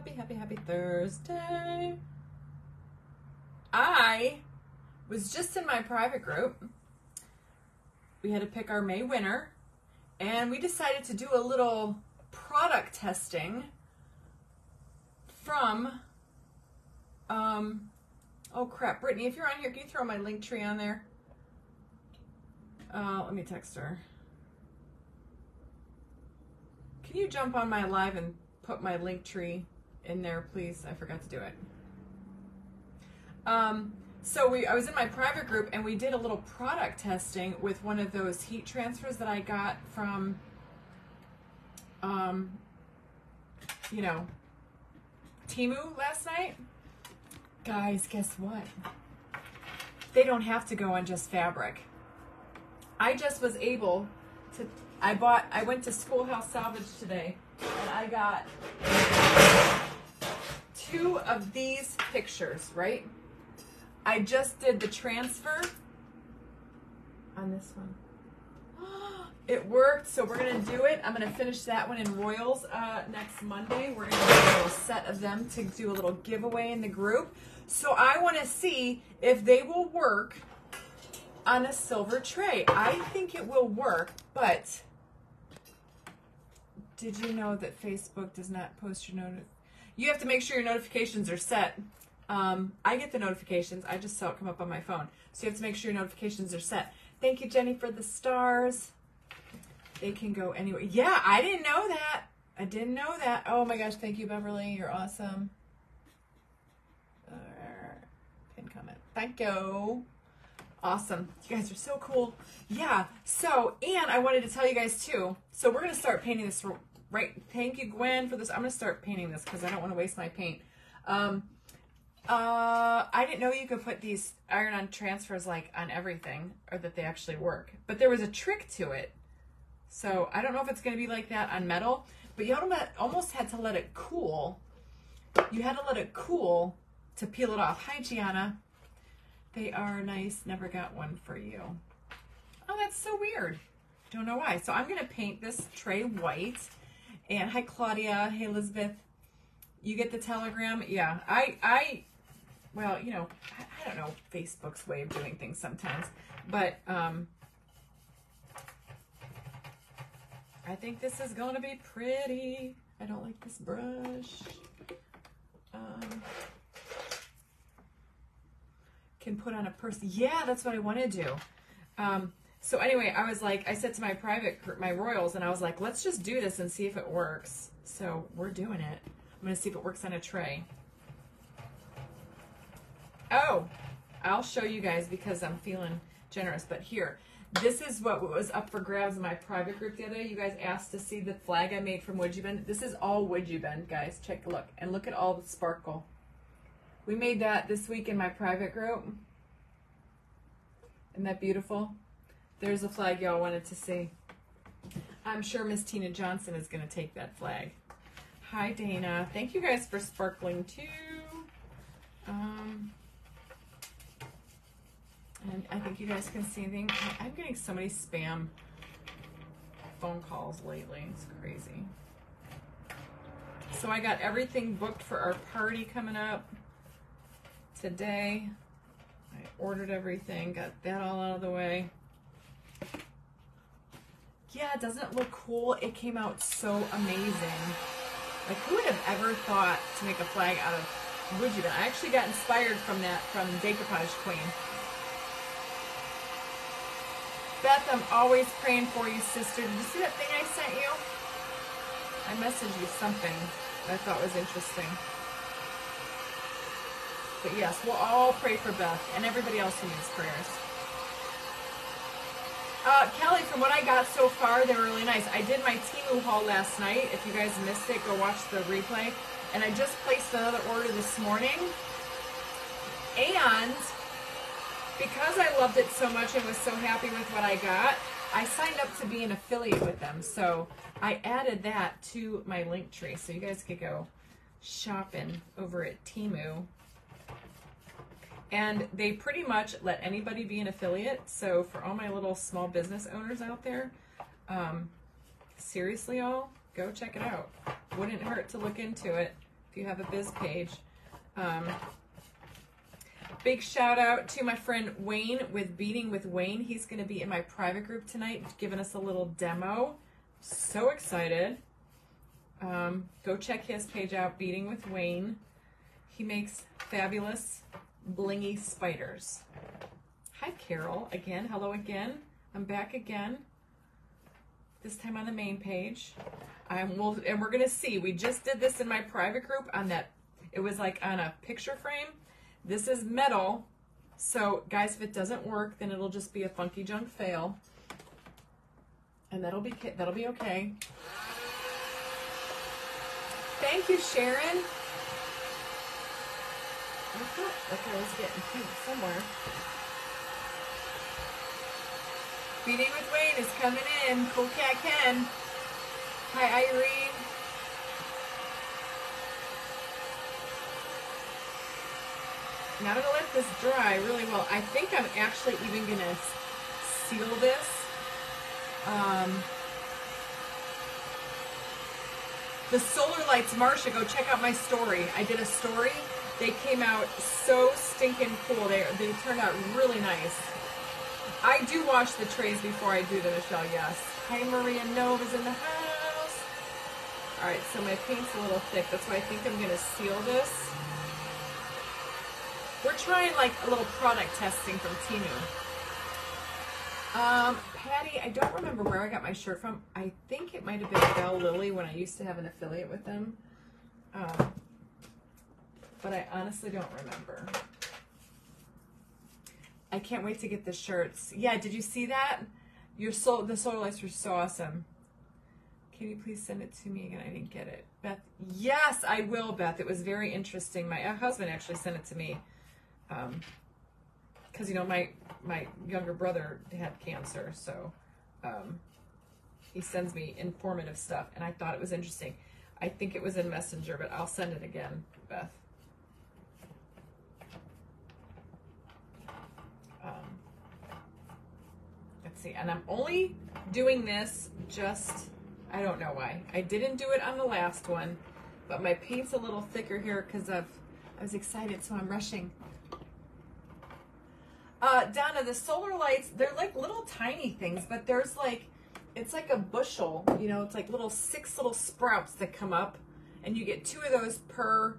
Happy, happy, happy Thursday. I was just in my private group. We had to pick our May winner, and we decided to do a little product testing from um oh crap brittany if you're on here can you throw my link tree on there uh let me text her can you jump on my live and put my link tree in there please i forgot to do it um so we i was in my private group and we did a little product testing with one of those heat transfers that i got from um you know Temu last night. Guys, guess what? They don't have to go on just fabric. I just was able to I bought I went to Schoolhouse Salvage today and I got two of these pictures, right? I just did the transfer on this one. It worked, so we're gonna do it. I'm gonna finish that one in Royals uh, next Monday. We're gonna do a little set of them to do a little giveaway in the group. So I wanna see if they will work on a silver tray. I think it will work, but did you know that Facebook does not post your notif? You have to make sure your notifications are set. Um, I get the notifications. I just saw it come up on my phone. So you have to make sure your notifications are set. Thank you, Jenny, for the stars. They can go anywhere. Yeah, I didn't know that. I didn't know that. Oh my gosh, thank you, Beverly. You're awesome. Uh, pin comment. Thank you. Awesome. You guys are so cool. Yeah. So, and I wanted to tell you guys too. So we're going to start painting this right. Thank you, Gwen, for this. I'm going to start painting this because I don't want to waste my paint. Um, uh, I didn't know you could put these iron-on transfers like on everything or that they actually work. But there was a trick to it. So I don't know if it's going to be like that on metal, but you almost had to let it cool. You had to let it cool to peel it off. Hi, Gianna. They are nice. Never got one for you. Oh, that's so weird. Don't know why. So I'm going to paint this tray white. And hi, Claudia. Hey, Elizabeth. You get the telegram? Yeah. I, I, well, you know, I, I don't know Facebook's way of doing things sometimes. But, um, I think this is going to be pretty. I don't like this brush. Um, can put on a person. Yeah, that's what I want to do. Um, so anyway, I was like, I said to my private, my royals, and I was like, let's just do this and see if it works. So we're doing it. I'm going to see if it works on a tray. Oh, I'll show you guys because I'm feeling generous. But here, this is what was up for grabs in my private group the other day. You guys asked to see the flag I made from WoodUBend. This is all WoodUBend, guys. Check a look. And look at all the sparkle. We made that this week in my private group. Isn't that beautiful? There's a flag y'all wanted to see. I'm sure Miss Tina Johnson is going to take that flag. Hi, Dana. Thank you guys for sparkling, too. Um, and I think you guys can see anything. I'm getting so many spam phone calls lately. It's crazy. So I got everything booked for our party coming up today. I ordered everything, got that all out of the way. Yeah, doesn't it look cool? It came out so amazing. Like, who would have ever thought to make a flag out of wood I actually got inspired from that from Decoupage Queen. Beth, I'm always praying for you, sister. Did you see that thing I sent you? I messaged you something that I thought was interesting. But yes, we'll all pray for Beth and everybody else who needs prayers. Uh, Kelly, from what I got so far, they were really nice. I did my Temu haul last night. If you guys missed it, go watch the replay. And I just placed another order this morning. And because I loved it so much and was so happy with what I got, I signed up to be an affiliate with them. So I added that to my link tree. So you guys could go shopping over at Temu. And they pretty much let anybody be an affiliate. So for all my little small business owners out there, um, seriously, all go check it out. Wouldn't hurt to look into it. if you have a biz page. Um, big shout out to my friend Wayne with Beading with Wayne. He's going to be in my private group tonight, giving us a little demo. So excited. Um, go check his page out, Beading with Wayne. He makes fabulous blingy spiders. Hi, Carol. Again, hello again. I'm back again. This time on the main page. Um, we'll, and we're gonna see. We just did this in my private group on that. It was like on a picture frame. This is metal. So, guys, if it doesn't work, then it'll just be a funky junk fail, and that'll be that'll be okay. Thank you, Sharon. Like I was getting pink somewhere. Beading with Wayne is coming in. Cool Cat Ken. Hi, Irene. Now I'm gonna let this dry really well. I think I'm actually even gonna seal this. Um, the solar lights, Marsha, go check out my story. I did a story. They came out so stinking cool. They, they turned out really nice. I do wash the trays before I do the Michelle, yes. Hi, Maria Nova's in the house. All right, so my paint's a little thick. That's why I think I'm gonna seal this. We're trying like a little product testing from Temu. Um, Patty, I don't remember where I got my shirt from. I think it might have been Bell Lily when I used to have an affiliate with them. Um, but I honestly don't remember. I can't wait to get the shirts. Yeah, did you see that? Your soul, the solar lights were so awesome. Can you please send it to me again? I didn't get it. Beth, yes, I will, Beth. It was very interesting. My husband actually sent it to me. Um, cause you know, my, my younger brother had cancer. So, um, he sends me informative stuff and I thought it was interesting. I think it was in Messenger, but I'll send it again, Beth. See, and I'm only doing this just, I don't know why. I didn't do it on the last one, but my paint's a little thicker here because of, I was excited, so I'm rushing. Uh, Donna, the solar lights, they're like little tiny things, but there's like, it's like a bushel, you know, it's like little six little sprouts that come up, and you get two of those per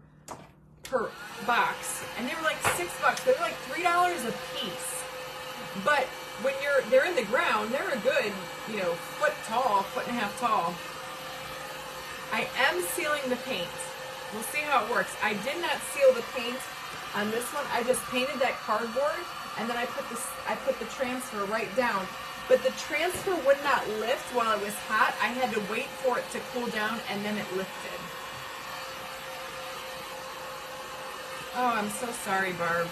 per box, and they were like six bucks. They were like three dollars a piece. But when you're they're in the ground, they're a good, you know, foot tall, foot and a half tall. I am sealing the paint. We'll see how it works. I did not seal the paint on this one. I just painted that cardboard and then I put this I put the transfer right down. But the transfer would not lift while it was hot. I had to wait for it to cool down and then it lifted. Oh, I'm so sorry, Barb.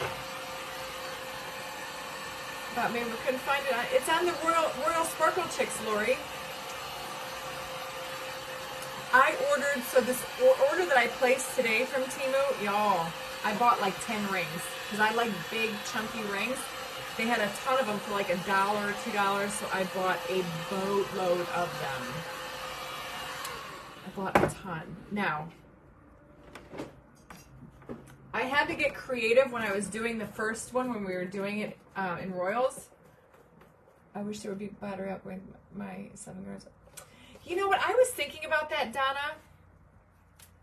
But maybe we couldn't find it. It's on the Royal Royal Sparkle Chicks, Lori. I ordered so this order that I placed today from Temu, y'all. I bought like ten rings because I like big chunky rings. They had a ton of them for like a dollar, or two dollars, so I bought a boatload of them. I bought a ton. Now, I had to get creative when I was doing the first one when we were doing it uh, in Royals. I wish there would be battery up with my seven girls. You know what? I was thinking about that, Donna.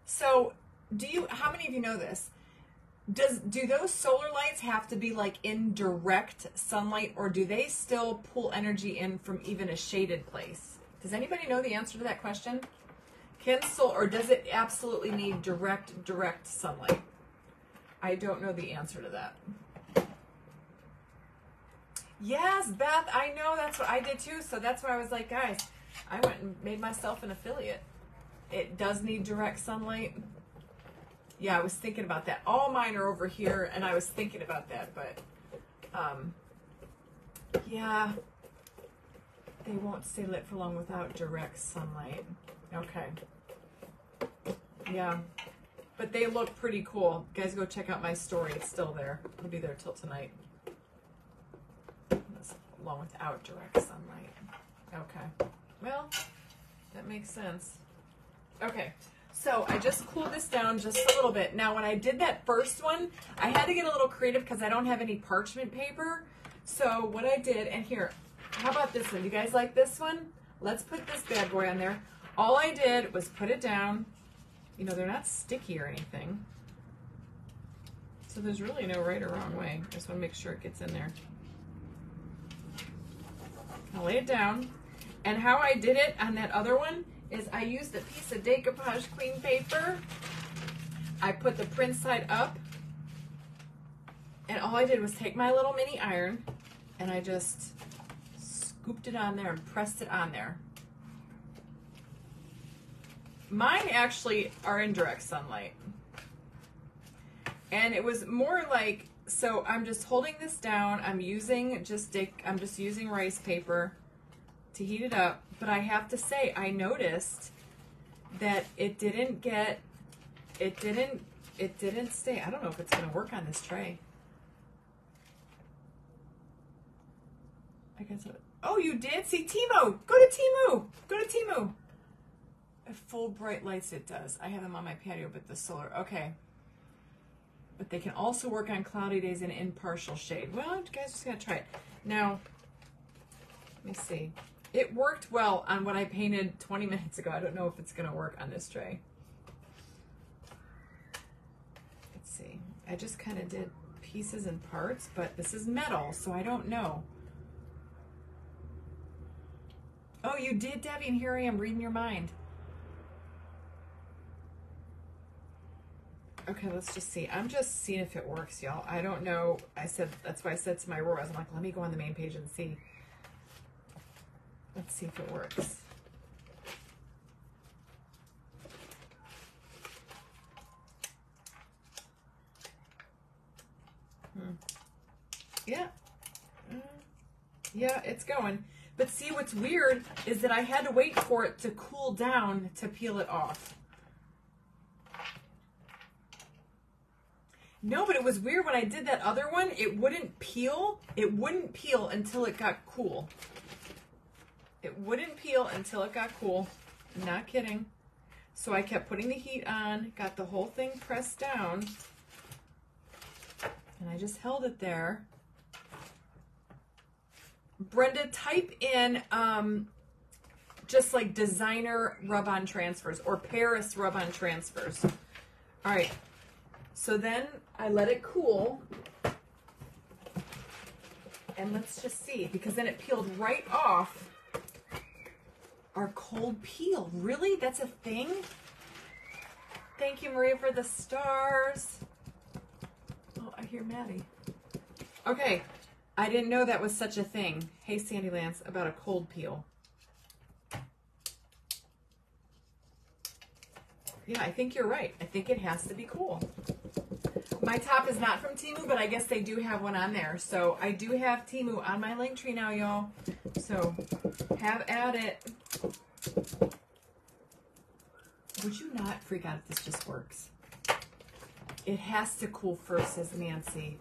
So, do you? How many of you know this? Does do those solar lights have to be like in direct sunlight, or do they still pull energy in from even a shaded place? Does anybody know the answer to that question? Can solar, or does it absolutely need direct direct sunlight? I don't know the answer to that. Yes, Beth, I know that's what I did too. So that's why I was like, guys, I went and made myself an affiliate. It does need direct sunlight. Yeah, I was thinking about that. All mine are over here, and I was thinking about that, but um, yeah, they won't stay lit for long without direct sunlight. Okay. Yeah. But they look pretty cool. guys, go check out my story. It's still there. It'll be there till tonight. Along without direct sunlight. Okay. Well, that makes sense. Okay. So I just cooled this down just a little bit. Now when I did that first one, I had to get a little creative because I don't have any parchment paper. So what I did, and here, how about this one? You guys like this one? Let's put this bad boy on there. All I did was put it down. You know, they're not sticky or anything. So there's really no right or wrong way. I just want to make sure it gets in there. I'll lay it down. And how I did it on that other one is I used a piece of decoupage queen paper. I put the print side up. And all I did was take my little mini iron and I just scooped it on there and pressed it on there. Mine actually are in direct sunlight. And it was more like, so I'm just holding this down. I'm using just, dick, I'm just using rice paper to heat it up. But I have to say, I noticed that it didn't get, it didn't, it didn't stay. I don't know if it's going to work on this tray. I guess. Oh, you did see Temu. Go to Temu. Go to Temu. Full bright lights, it does. I have them on my patio, but the solar. Okay. But they can also work on cloudy days and in partial shade. Well, you guys just gotta try it. Now, let me see. It worked well on what I painted 20 minutes ago. I don't know if it's gonna work on this tray. Let's see. I just kind of did pieces and parts, but this is metal, so I don't know. Oh, you did, Debbie, and here I am reading your mind. Okay, let's just see. I'm just seeing if it works, y'all. I don't know. I said, that's why I said to my roar, I was like, let me go on the main page and see. Let's see if it works. Hmm. Yeah. Mm. Yeah, it's going. But see, what's weird is that I had to wait for it to cool down to peel it off. No, but it was weird when I did that other one. It wouldn't peel. It wouldn't peel until it got cool. It wouldn't peel until it got cool. Not kidding. So I kept putting the heat on, got the whole thing pressed down, and I just held it there. Brenda, type in um, just like designer rub-on transfers or Paris rub-on transfers. All right. So then I let it cool. And let's just see, because then it peeled right off our cold peel. Really? That's a thing? Thank you, Maria, for the stars. Oh, I hear Maddie. Okay, I didn't know that was such a thing. Hey, Sandy Lance, about a cold peel. Yeah, I think you're right. I think it has to be cool. My top is not from Temu, but I guess they do have one on there. So I do have Temu on my link tree now, y'all. So have at it. Would you not freak out if this just works? It has to cool first, says Nancy.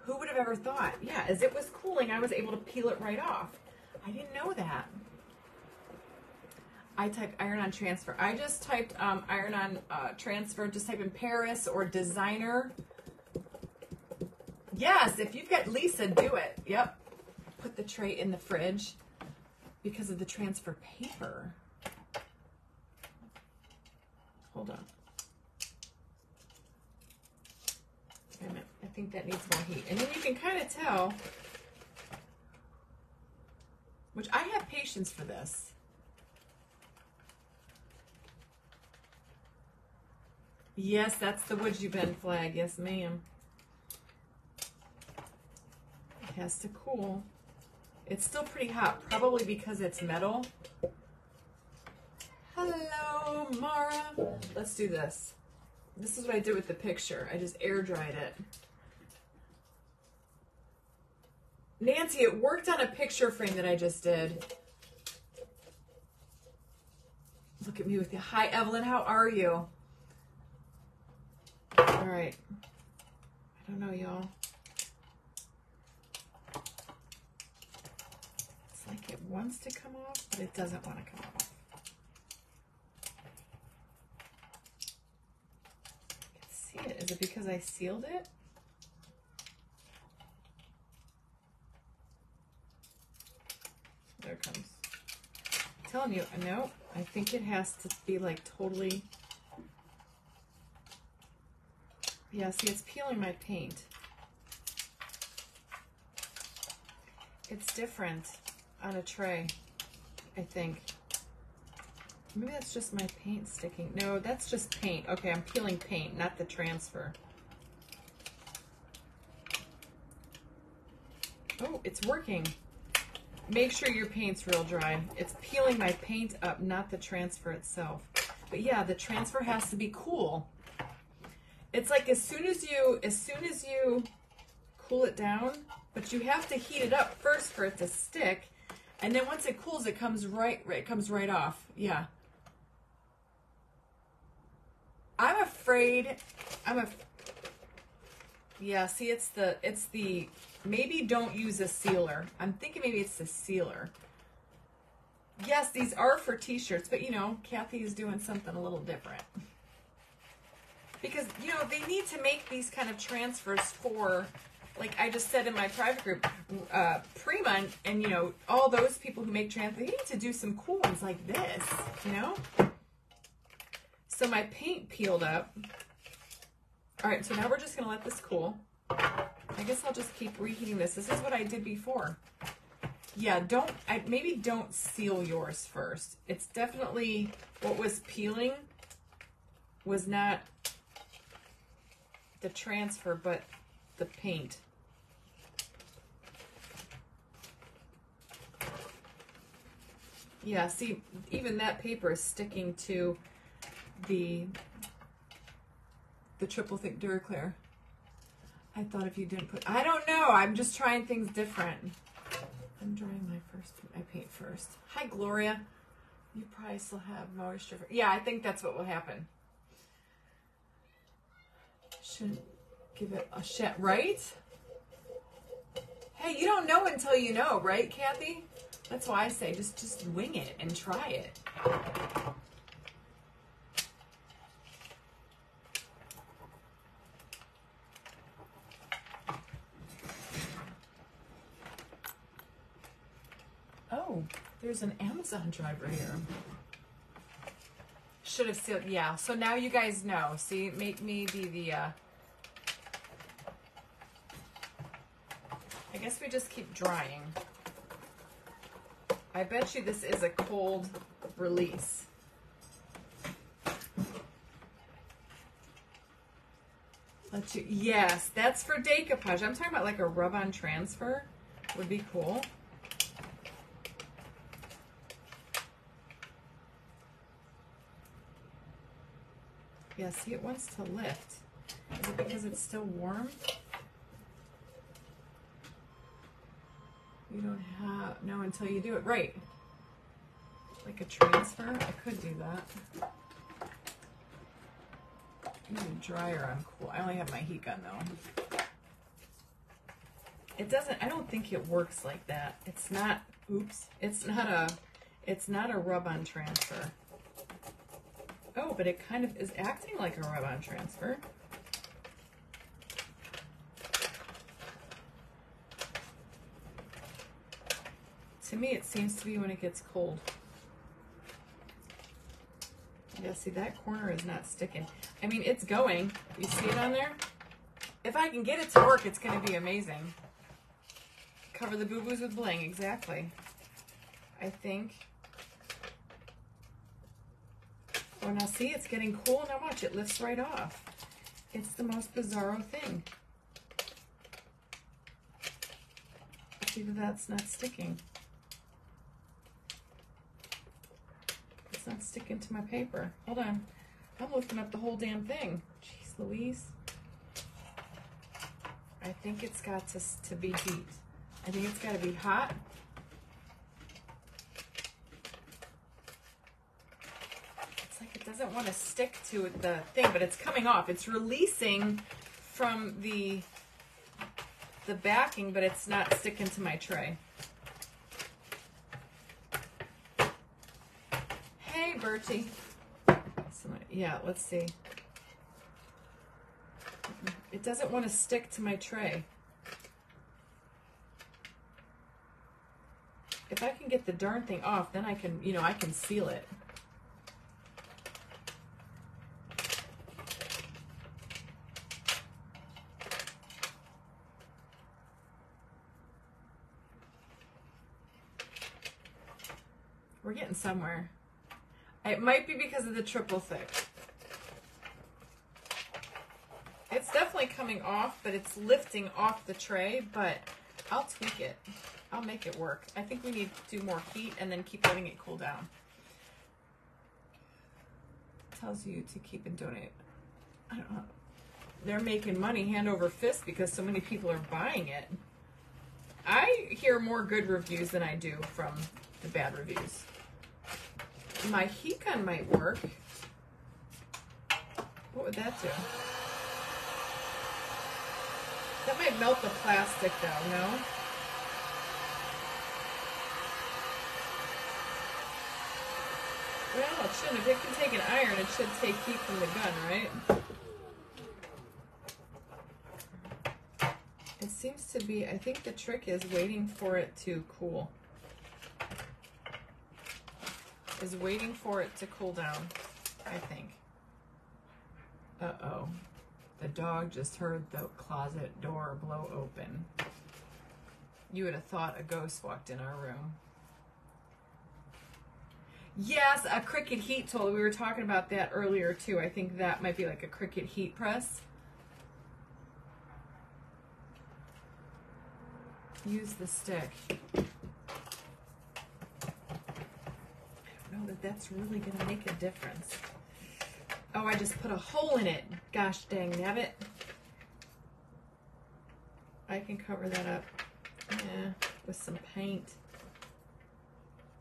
Who would have ever thought? Yeah, as it was cooling, I was able to peel it right off. I didn't know that. I type iron on transfer. I just typed um, iron on uh, transfer. Just type in Paris or designer. Yes, if you've got Lisa, do it. Yep. Put the tray in the fridge because of the transfer paper. Hold on. Wait a minute. I think that needs more heat. And then you can kind of tell, which I have patience for this. Yes, that's the WoodUBend flag. Yes, ma'am. It has to cool. It's still pretty hot, probably because it's metal. Hello, Mara. Let's do this. This is what I did with the picture. I just air dried it. Nancy, it worked on a picture frame that I just did. Look at me with you. Hi, Evelyn. How are you? All right. I don't know, y'all. It's like it wants to come off, but it doesn't want to come off. see it. Is it because I sealed it? There it comes. I'm telling you, no, I think it has to be like totally. Yeah, see, it's peeling my paint. It's different on a tray, I think. Maybe that's just my paint sticking. No, that's just paint. Okay, I'm peeling paint, not the transfer. Oh, it's working. Make sure your paint's real dry. It's peeling my paint up, not the transfer itself. But yeah, the transfer has to be cool. It's like as soon as you, as soon as you cool it down, but you have to heat it up first for it to stick. And then once it cools, it comes right, it comes right off. Yeah. I'm afraid, I'm a, yeah, see, it's the, it's the, maybe don't use a sealer. I'm thinking maybe it's the sealer. Yes, these are for t-shirts, but you know, Kathy is doing something a little different. Because, you know, they need to make these kind of transfers for, like I just said in my private group, uh, Prima and, you know, all those people who make trans, they need to do some cool ones like this, you know? So my paint peeled up. All right, so now we're just gonna let this cool. I guess I'll just keep reheating this. This is what I did before. Yeah, don't, I, maybe don't seal yours first. It's definitely, what was peeling was not the transfer, but the paint. Yeah, see, even that paper is sticking to the the triple thick Duraclear. I thought if you didn't put, I don't know. I'm just trying things different. I'm drying my first, my paint first. Hi, Gloria. You probably still have moisture. Yeah, I think that's what will happen. Shouldn't give it a shot, right? Hey, you don't know until you know, right, Kathy? That's why I say just just wing it and try it. Oh, there's an Amazon driver here. Should have sealed, yeah. So now you guys know. See, make me be the, uh, I guess we just keep drying. I bet you this is a cold release. Let you, yes, that's for decoupage. I'm talking about like a rub-on transfer would be cool. Yeah, see, it wants to lift. Is it because it's still warm? You don't have, no, until you do it right. Like a transfer, I could do that. A dryer on cool. I only have my heat gun though. It doesn't, I don't think it works like that. It's not, oops, it's not a, it's not a rub-on transfer. Oh, but it kind of is acting like a rub-on transfer. To me, it seems to be when it gets cold. Yeah, see, that corner is not sticking. I mean, it's going. You see it on there? If I can get it to work, it's going to be amazing. Cover the boo-boos with bling, exactly. I think. Oh, now see, it's getting cool. Now watch, it lifts right off. It's the most bizarro thing. See that that's not sticking. It's not sticking to my paper. Hold on. I'm lifting up the whole damn thing. Jeez Louise. I think it's got to, to be heat. I think it's got to be hot. It's like it doesn't want to stick to the thing, but it's coming off. It's releasing from the the backing, but it's not sticking to my tray. Hey, Bertie. Yeah, let's see. It doesn't want to stick to my tray. If I can get the darn thing off, then I can, you know, I can seal it. We're getting somewhere. It might be because of the triple thick. It's definitely coming off, but it's lifting off the tray, but I'll tweak it. I'll make it work. I think we need to do more heat and then keep letting it cool down. Tells you to keep and donate. I don't know. They're making money hand over fist because so many people are buying it. I hear more good reviews than I do from the bad reviews. My heat gun might work. What would that do? That might melt the plastic though, no? Well, it shouldn't. If it can take an iron, it should take heat from the gun, right? It seems to be, I think the trick is waiting for it to cool. Is waiting for it to cool down, I think. Uh-oh. The dog just heard the closet door blow open. You would have thought a ghost walked in our room. Yes, a Cricut heat tool. We were talking about that earlier too. I think that might be like a Cricut heat press. Use the stick. I don't know that that's really going to make a difference. Oh, I just put a hole in it. Gosh dang nabbit. I can cover that up yeah, with some paint.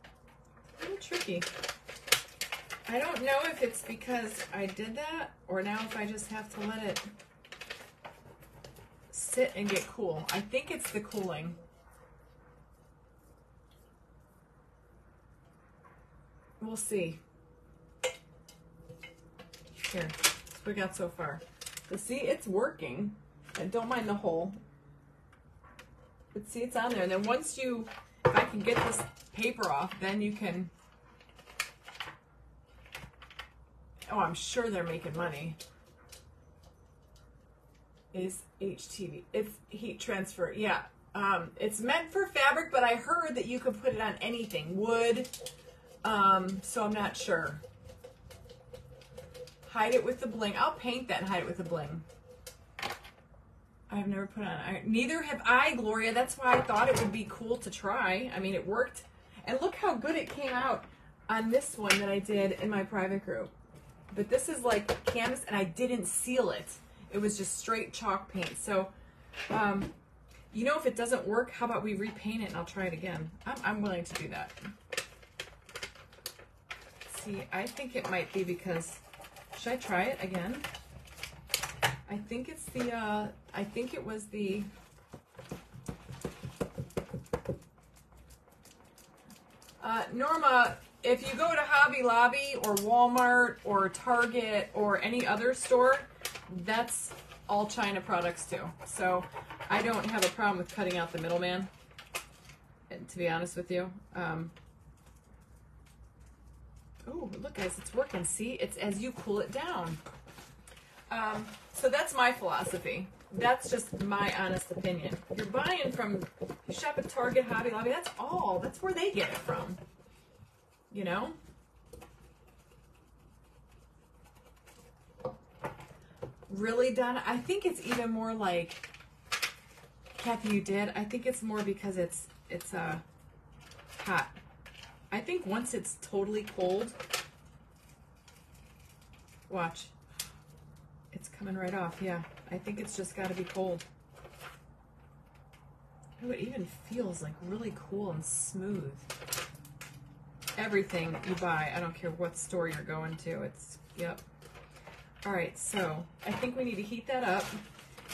A little tricky. I don't know if it's because I did that or now if I just have to let it sit and get cool. I think it's the cooling. We'll see. Here, we got so far. But see, it's working. And don't mind the hole. But see, it's on there. And then once you, if I can get this paper off, then you can, oh, I'm sure they're making money. Is HTV, it's heat transfer, yeah. Um, it's meant for fabric, but I heard that you could put it on anything, wood, um, so I'm not sure. Hide it with the bling. I'll paint that and hide it with the bling. I've never put on iron. Neither have I, Gloria. That's why I thought it would be cool to try. I mean, it worked. And look how good it came out on this one that I did in my private group. But this is like canvas, and I didn't seal it. It was just straight chalk paint. So, um, you know, if it doesn't work, how about we repaint it and I'll try it again. I'm, I'm willing to do that. See, I think it might be because should I try it again? I think it's the, uh, I think it was the, uh, Norma, if you go to Hobby Lobby or Walmart or Target or any other store, that's all China products too. So I don't have a problem with cutting out the middleman, to be honest with you. Um, Oh, look guys, it's working. See, it's as you cool it down. Um, so that's my philosophy. That's just my honest opinion. You're buying from, shop at Target, Hobby Lobby, that's all. That's where they get it from. You know? Really, Donna? I think it's even more like, Kathy, you did. I think it's more because it's, it's, uh, hot. I think once it's totally cold, watch, it's coming right off. Yeah, I think it's just got to be cold. Oh, it even feels like really cool and smooth. Everything you buy, I don't care what store you're going to, it's, yep. All right, so I think we need to heat that up.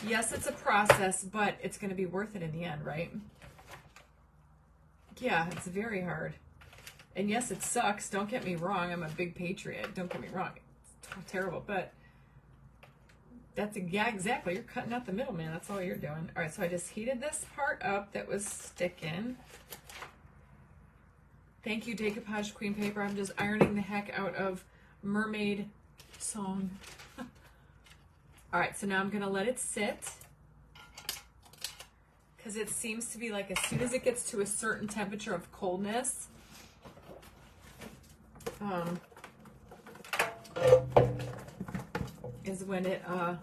Yes, it's a process, but it's going to be worth it in the end, right? Yeah, it's very hard. And yes, it sucks. Don't get me wrong. I'm a big patriot. Don't get me wrong. It's terrible. But That's yeah, exactly. You're cutting out the middle, man. That's all you're doing. All right, so I just heated this part up that was sticking. Thank you, decoupage queen paper. I'm just ironing the heck out of mermaid song. all right, so now I'm gonna let it sit because it seems to be like as soon as it gets to a certain temperature of coldness, um, is when it uh,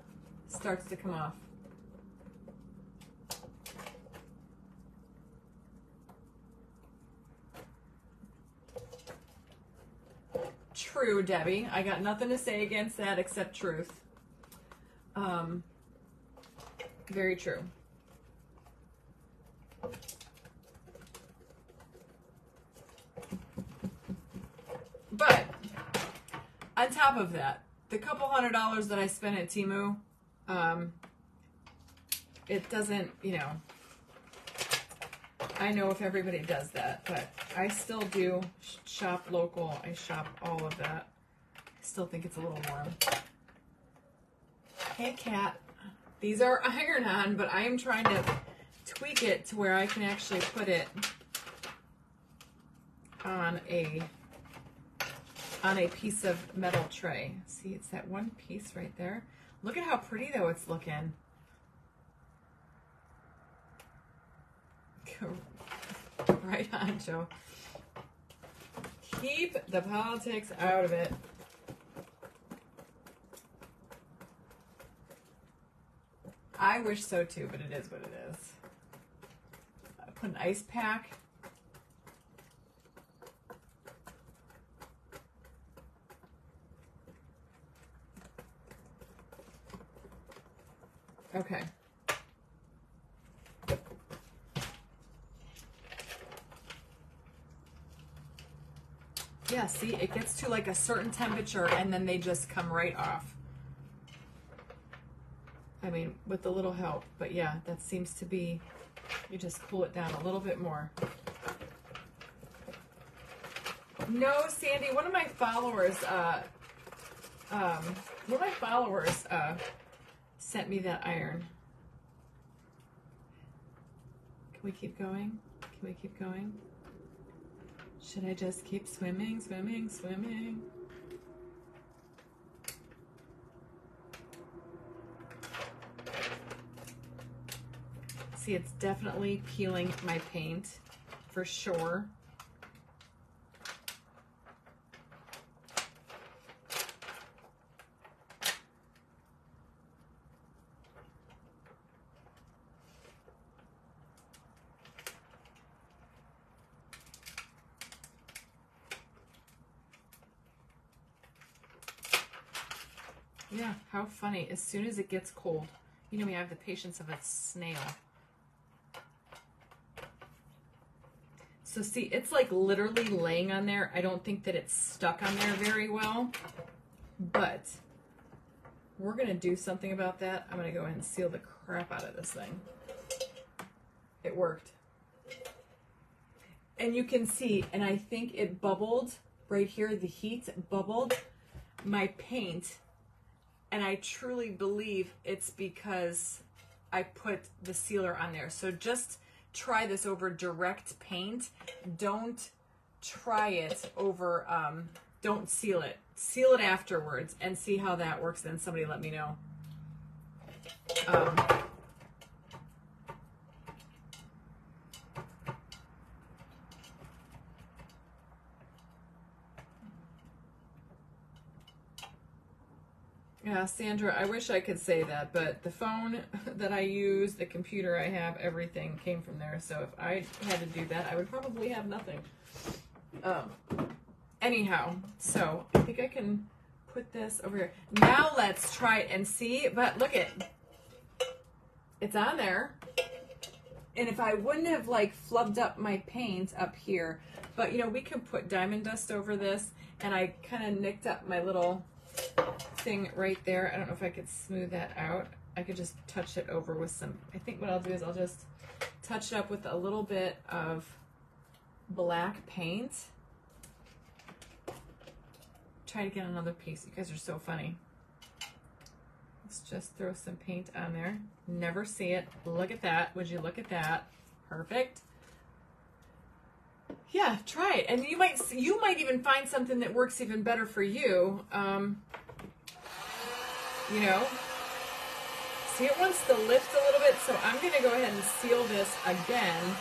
starts to come off. True, Debbie. I got nothing to say against that except truth. Um, very true. But on top of that, the couple hundred dollars that I spent at Temu, um, it doesn't, you know, I know if everybody does that, but I still do shop local. I shop all of that. I still think it's a little warm. Hey, cat. These are iron on, but I am trying to tweak it to where I can actually put it on a on a piece of metal tray. See, it's that one piece right there. Look at how pretty though it's looking. Go right on, Joe. Keep the politics out of it. I wish so too, but it is what it is. I put an ice pack Okay. Yeah, see, it gets to like a certain temperature and then they just come right off. I mean, with a little help, but yeah, that seems to be, you just cool it down a little bit more. No, Sandy, one of my followers, uh, um, one of my followers, uh, sent me that iron. Can we keep going? Can we keep going? Should I just keep swimming, swimming, swimming? See, it's definitely peeling my paint for sure. Yeah, how funny. As soon as it gets cold, you know me, I have the patience of a snail. So see, it's like literally laying on there. I don't think that it's stuck on there very well, but we're gonna do something about that. I'm gonna go ahead and seal the crap out of this thing. It worked. And you can see, and I think it bubbled right here, the heat bubbled my paint and I truly believe it's because I put the sealer on there. So just try this over direct paint. Don't try it over, um, don't seal it. Seal it afterwards and see how that works. Then somebody let me know. Um, Yeah, Sandra, I wish I could say that, but the phone that I use, the computer I have, everything came from there. So if I had to do that, I would probably have nothing. Um, anyhow, so I think I can put this over here. Now let's try it and see. But look it, it's on there. And if I wouldn't have like flubbed up my paint up here, but you know, we can put diamond dust over this and I kind of nicked up my little thing right there. I don't know if I could smooth that out. I could just touch it over with some, I think what I'll do is I'll just touch it up with a little bit of black paint. Try to get another piece. You guys are so funny. Let's just throw some paint on there. Never see it. Look at that. Would you look at that? Perfect. Yeah, try it, and you might you might even find something that works even better for you. Um, you know, see, it wants to lift a little bit, so I'm going to go ahead and seal this again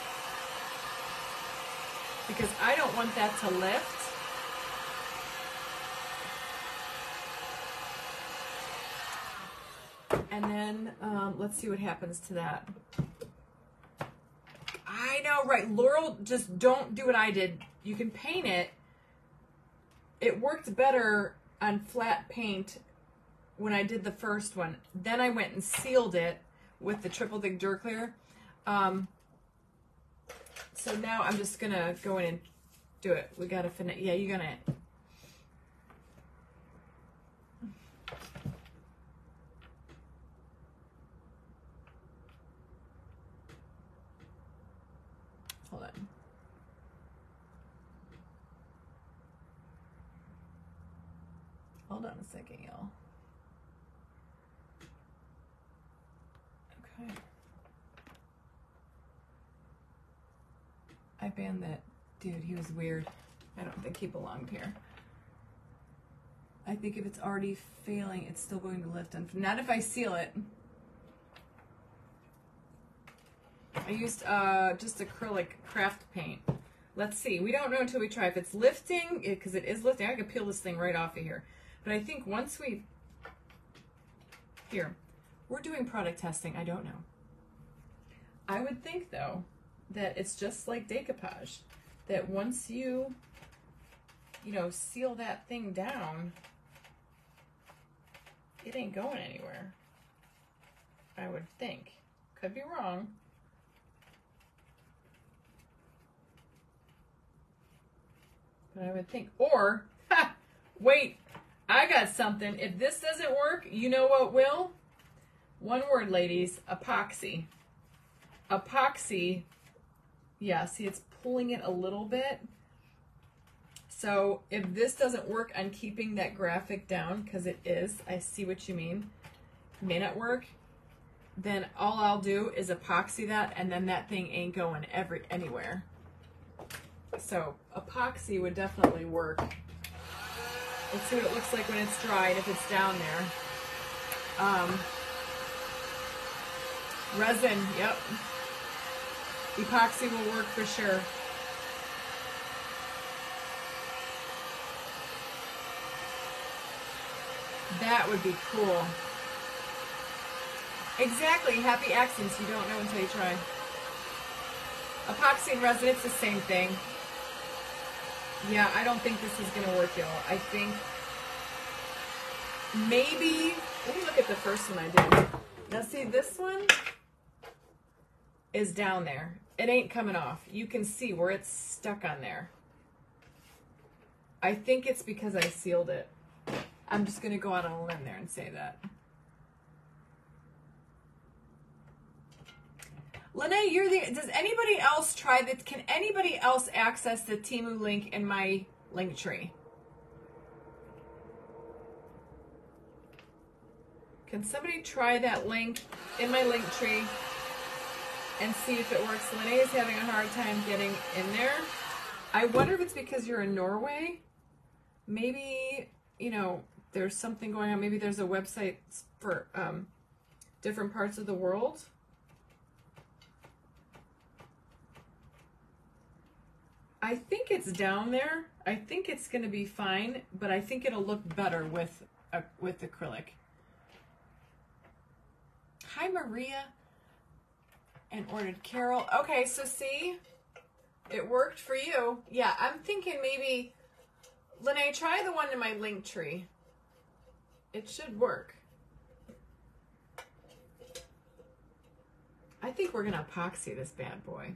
because I don't want that to lift. And then um, let's see what happens to that. I know, right? Laurel, just don't do what I did. You can paint it. It worked better on flat paint when I did the first one. Then I went and sealed it with the Triple Thick Duraclear. Um, so now I'm just gonna go in and do it. We gotta finish. Yeah, you're gonna. Hold on. Hold on a second, y'all. Okay. I banned that dude. He was weird. I don't think he belonged here. I think if it's already failing, it's still going to lift. And not if I seal it. I used uh, just acrylic craft paint. Let's see. We don't know until we try. If it's lifting, because it, it is lifting, I could peel this thing right off of here. But I think once we... Here. We're doing product testing. I don't know. I would think, though, that it's just like decoupage. That once you, you know, seal that thing down, it ain't going anywhere. I would think. Could be wrong. But I would think. Or, ha, wait, I got something. If this doesn't work, you know what will? One word, ladies, epoxy. Epoxy, yeah, see it's pulling it a little bit. So if this doesn't work on keeping that graphic down, because it is, I see what you mean, may not work, then all I'll do is epoxy that and then that thing ain't going every anywhere. So epoxy would definitely work. Let's see what it looks like when it's dry and if it's down there. Um, resin, yep. Epoxy will work for sure. That would be cool. Exactly, happy accents. You don't know until you try. Epoxy and resin, it's the same thing. Yeah, I don't think this is going to work, y'all. I think maybe, let me look at the first one I did. Now see, this one is down there. It ain't coming off. You can see where it's stuck on there. I think it's because I sealed it. I'm just going to go out on a limb there and say that. Lene, you're the. Does anybody else try that? Can anybody else access the Temu link in my link tree? Can somebody try that link in my link tree and see if it works? Lene is having a hard time getting in there. I wonder if it's because you're in Norway. Maybe, you know, there's something going on. Maybe there's a website for um, different parts of the world. I think it's down there. I think it's going to be fine, but I think it'll look better with uh, with acrylic. Hi, Maria. And ordered Carol. Okay, so see, it worked for you. Yeah, I'm thinking maybe, Lene, try the one in my link tree. It should work. I think we're going to epoxy this bad boy.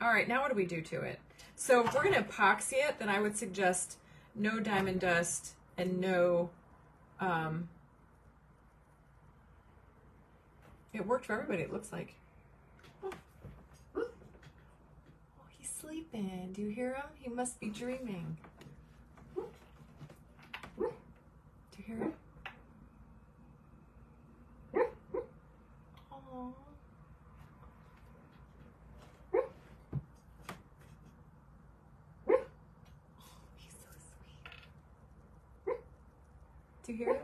All right, now what do we do to it? So if we're going to epoxy it, then I would suggest no diamond dust and no... Um, it worked for everybody, it looks like. Oh. he's sleeping. Do you hear him? He must be dreaming. Do you hear him? Do hear it?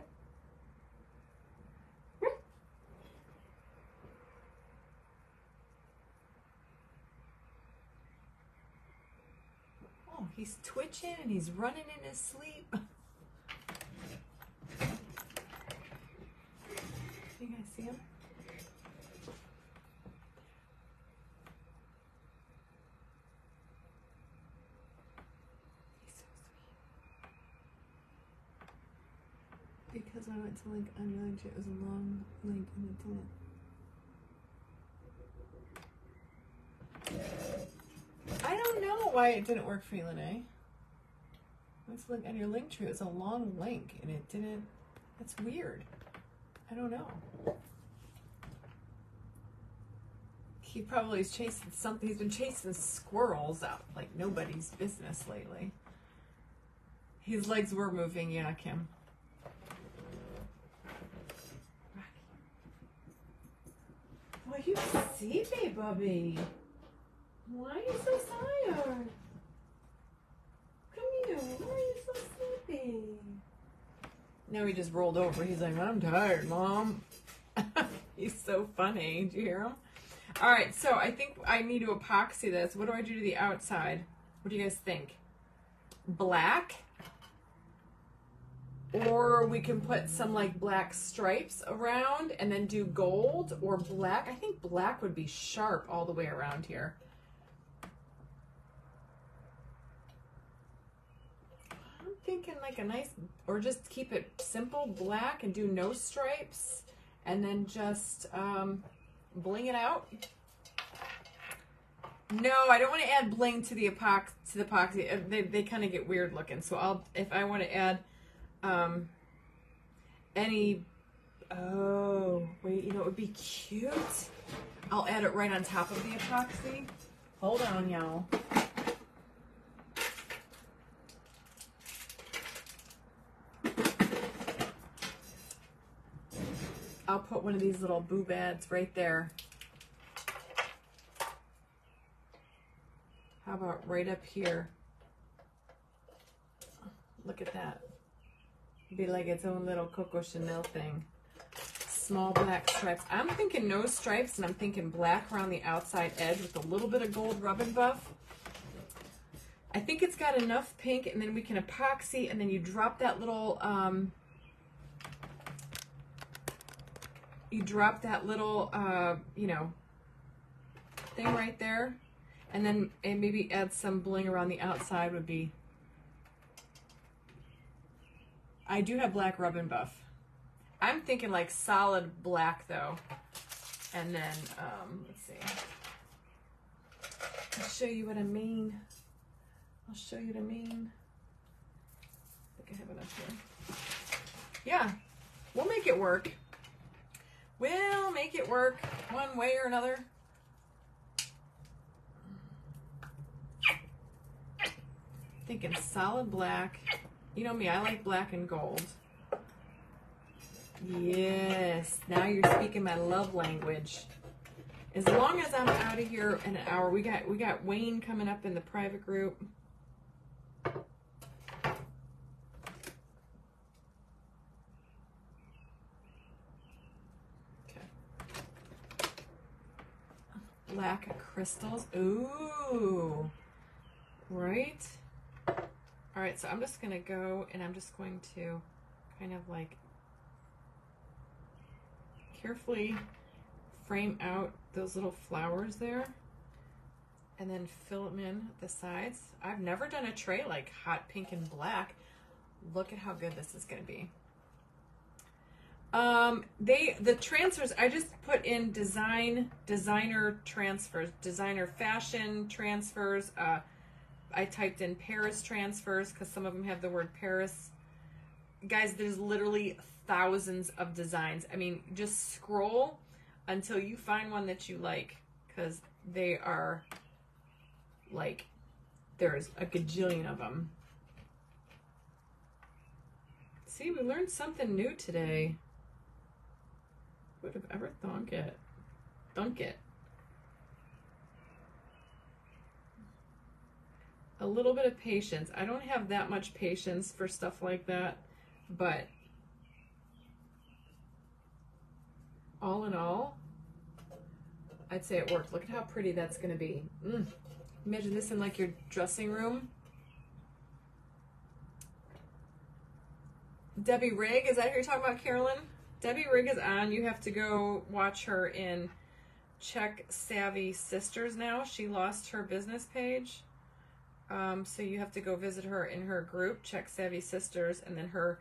Oh, he's twitching and he's running in his sleep. You guys see him? He's so sweet. Because I went to link unrelated, it was a long link and it didn't. I don't know why it didn't work for you, Lene. Let's link on your link tree. It was a long link and it didn't. That's weird. I don't know. He probably is chasing something. He's been chasing squirrels out like nobody's business lately. His legs were moving, yeah, Kim. Well, you sleepy, Bubby. Why are you so tired? Come here. Why are you so sleepy? Now he just rolled over. He's like, I'm tired, Mom. He's so funny. Do you hear him? All right, so I think I need to epoxy this. What do I do to the outside? What do you guys think? Black? Or we can put some like black stripes around and then do gold or black. I think black would be sharp all the way around here. I'm thinking like a nice, or just keep it simple black and do no stripes and then just um, bling it out. No, I don't want to add bling to the epoxy. To the epoxy, Uh, they they kind of get weird looking. So I'll if I want to add um, any. Oh wait, you know it would be cute. I'll add it right on top of the epoxy. Hold on, y'all. I'll put one of these little boob ads right there. How about right up here? Look at that. Be like its own little Coco Chanel thing. Small black stripes. I'm thinking no stripes and I'm thinking black around the outside edge with a little bit of gold rub and buff. I think it's got enough pink and then we can epoxy and then you drop that little, um, you drop that little, uh, you know, thing right there. And then and maybe add some bling around the outside would be. I do have black rub and buff. I'm thinking like solid black though. And then, um, let's see. I'll show you what I mean. I'll show you what I mean. I think I have enough here. Yeah, we'll make it work. We'll make it work one way or another. Thinking solid black. You know me, I like black and gold. Yes, now you're speaking my love language. As long as I'm out of here in an hour, we got we got Wayne coming up in the private group. Okay. Black crystals. Ooh. Right? All right, so I'm just to go and I'm just going to kind of like carefully frame out those little flowers there and then fill them in the sides. I've never done a tray like hot pink and black. Look at how good this is to be. Um, they the transfers I just put in design designer transfers, designer fashion transfers. Uh, I typed in Paris transfers because some of them have the word Paris. Guys, there's literally thousands of designs. I mean, just scroll until you find one that you like because they are like there's a gajillion of them. See, we learned something new today. Who would have ever thunk it. Thunk it. a little bit of patience. I don't have that much patience for stuff like that, but all in all, I'd say it worked. Look at how pretty that's going to be. Mm. Imagine this in like your dressing room. Debbie Rigg, is that who you're talking about, Carolyn? Debbie Rigg is on. You have to go watch her in Check Savvy Sisters now. She lost her business page. Um, so you have to go visit her in her group, Check Savvy Sisters, and then her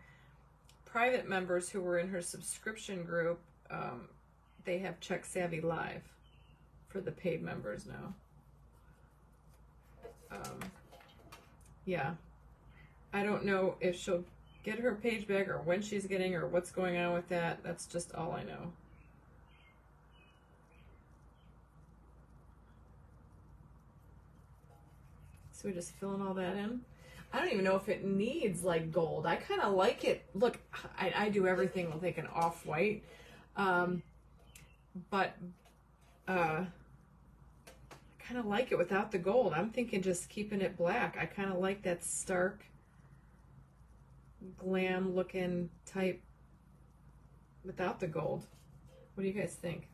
private members who were in her subscription group, um, they have Check Savvy Live for the paid members now. Um, yeah. I don't know if she'll get her page back or when she's getting or what's going on with that. That's just all I know. So we're just filling all that in. I don't even know if it needs like gold. I kind of like it. Look, I, I do everything with like an off white. Um, but uh, I kind of like it without the gold. I'm thinking just keeping it black. I kind of like that stark, glam looking type without the gold. What do you guys think?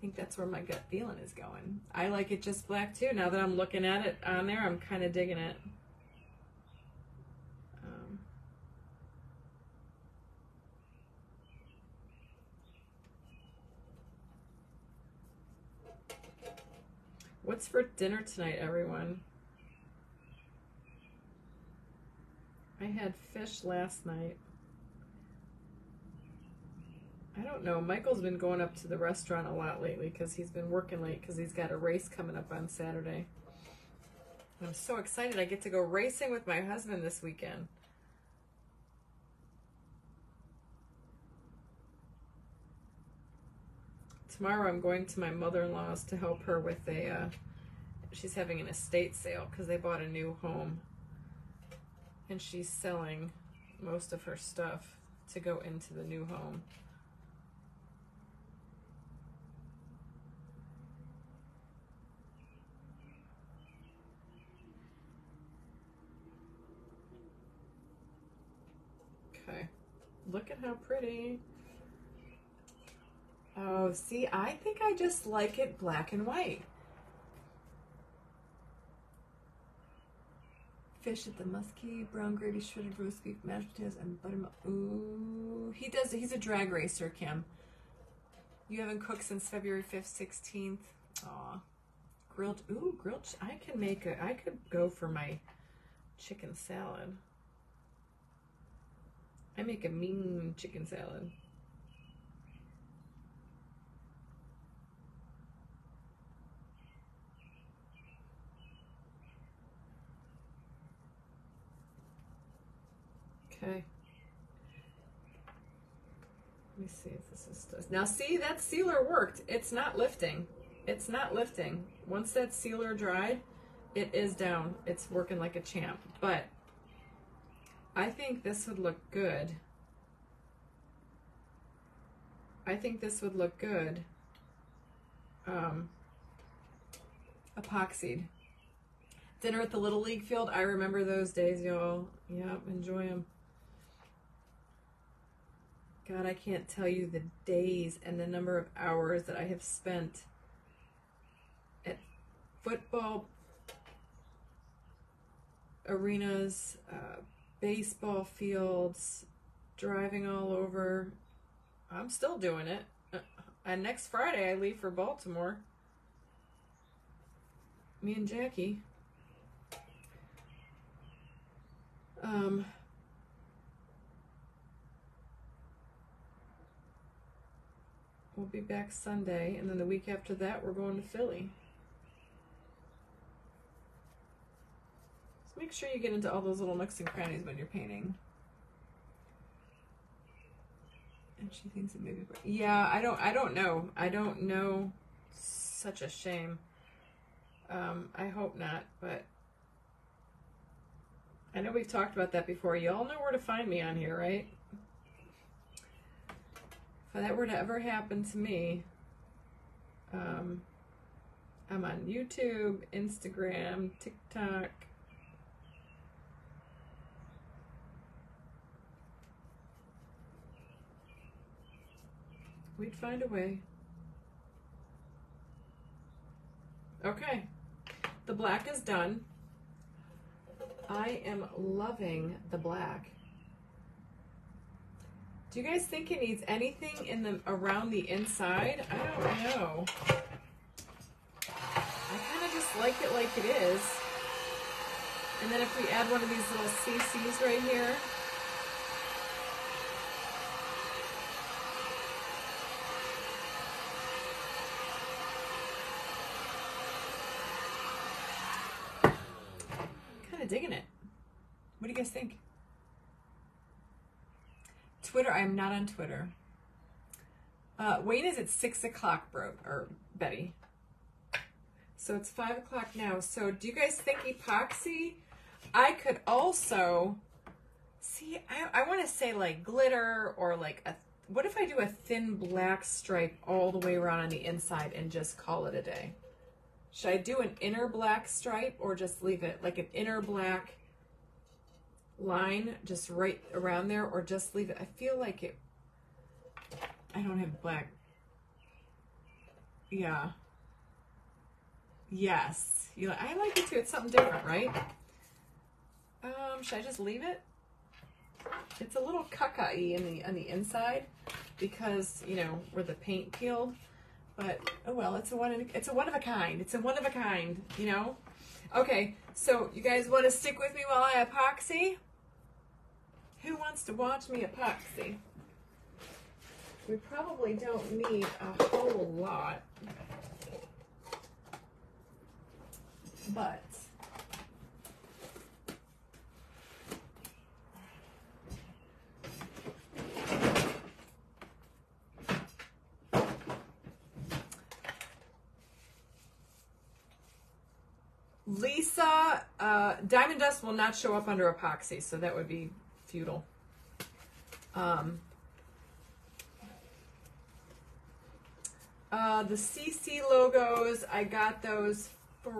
I think that's where my gut feeling is going. I like it just black too. Now that I'm looking at it on there, I'm kind of digging it. Um, what's for dinner tonight, everyone? I had fish last night. I don't know. Michael's been going up to the restaurant a lot lately because he's been working late because he's got a race coming up on Saturday. I'm so excited. I get to go racing with my husband this weekend. Tomorrow I'm going to my mother-in-law's to help her with a, uh, she's having an estate sale because they bought a new home. And she's selling most of her stuff to go into the new home. Okay. Look at how pretty. Oh, see, I think I just like it black and white. Fish at the musky, brown gravy, shredded roast beef, mashed potatoes, and buttermilk. Ooh, he does. He's a drag racer, Kim. You haven't cooked since February fifth, sixteenth. Aw, grilled. Ooh, grilled. I can make a. I could go for my chicken salad. I make a mean chicken salad. Okay. Let me see if this is now. See that sealer worked. It's not lifting. It's not lifting. Once that sealer dried, it is down. It's working like a champ. But I think this would look good. I think this would look good. Um, epoxied. Dinner at the Little League field. I remember those days, y'all. Yep, enjoy them. God, I can't tell you the days and the number of hours that I have spent at football arenas, uh, baseball fields, driving all over. I'm still doing it. Uh, and next Friday I leave for Baltimore. Me and Jackie. Um, we'll be back Sunday, and then the week after that, we're going to Philly. Make sure you get into all those little nooks and crannies when you're painting. And she thinks it may be. Yeah, I don't. I don't know. I don't know. Such a shame. Um, I hope not, but I know we've talked about that before. You all know where to find me on here, right? If that were to ever happen to me, um, I'm on YouTube, Instagram, TikTok. We'd find a way. Okay. The black is done. I am loving the black. Do you guys think it needs anything in the around the inside? I don't know. I kind of just like it like it is. And then if we add one of these little CCs right here. Kind of digging it. What do you guys think? Twitter, I am not on Twitter. Uh, Wayne is at six o'clock, bro, or Betty. So it's five o'clock now. So do you guys think epoxy? I could also see. I, I want to say like glitter or like a. What if I do a thin black stripe all the way around on the inside and just call it a day? Should I do an inner black stripe or just leave it like an inner black line just right around there or just leave it? I feel like it. I don't have black. Yeah. Yes. You I like it too. It's something different, right? Um, should I just leave it? It's a little caca in the on the inside because, you know, where the paint peeled. But oh well, it's a one it's a one of a kind. It's a one of a kind, you know? Okay, so you guys want to stick with me while I epoxy? Who wants to watch me epoxy? We probably don't need a whole lot. But Lisa, uh, Diamond Dust will not show up under epoxy, so that would be futile. Um, uh, the CC logos, I got those from.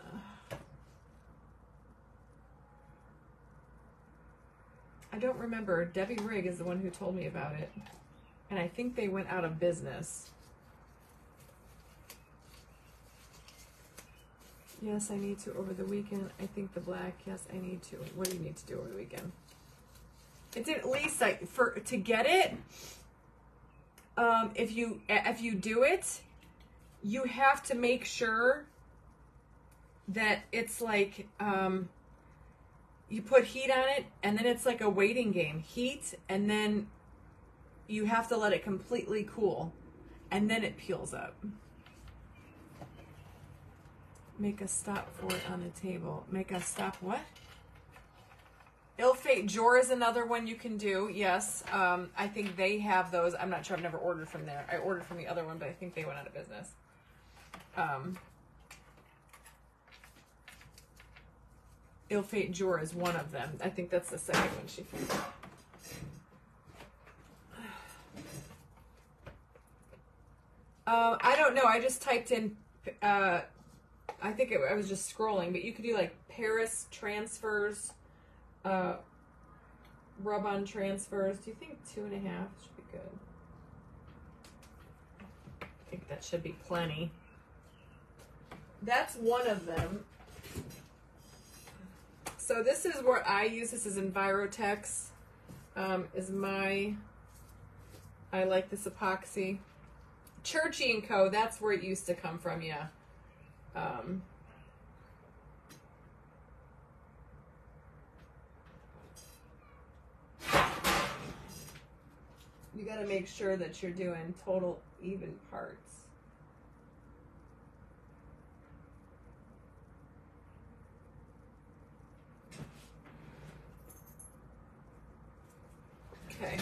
uh, I don't remember. Debbie Rigg is the one who told me about it. And I think they went out of business. Yes, I need to over the weekend. I think the black. Yes, I need to. What do you need to do over the weekend? It's at least like for to get it. Um, if you if you do it, you have to make sure that it's like um, you put heat on it, and then it's like a waiting game. Heat, and then you have to let it completely cool, and then it peels up. Make a stop for it on the table. Make a stop what? Ill Fate Jor is another one you can do. Yes, um, I think they have those. I'm not sure. I've never ordered from there. I ordered from the other one, but I think they went out of business. Um, Ill Fate Jor is one of them. I think that's the second one she found. Uh, I don't know. I just typed in. Uh, I think it, I was just scrolling, but you could do like Paris transfers, uh, rub on transfers. Do you think two and a half should be good? I think that should be plenty. That's one of them. So this is what I use. This is Envirotex. Um, is my. I like this epoxy. Churchy and Co. That's where it used to come from. Yeah. Um, you got to make sure that you're doing total even parts. Okay.